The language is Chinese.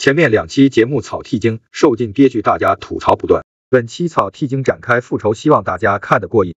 前面两期节目草剃精受尽憋屈，大家吐槽不断。本期草剃精展开复仇，希望大家看得过瘾。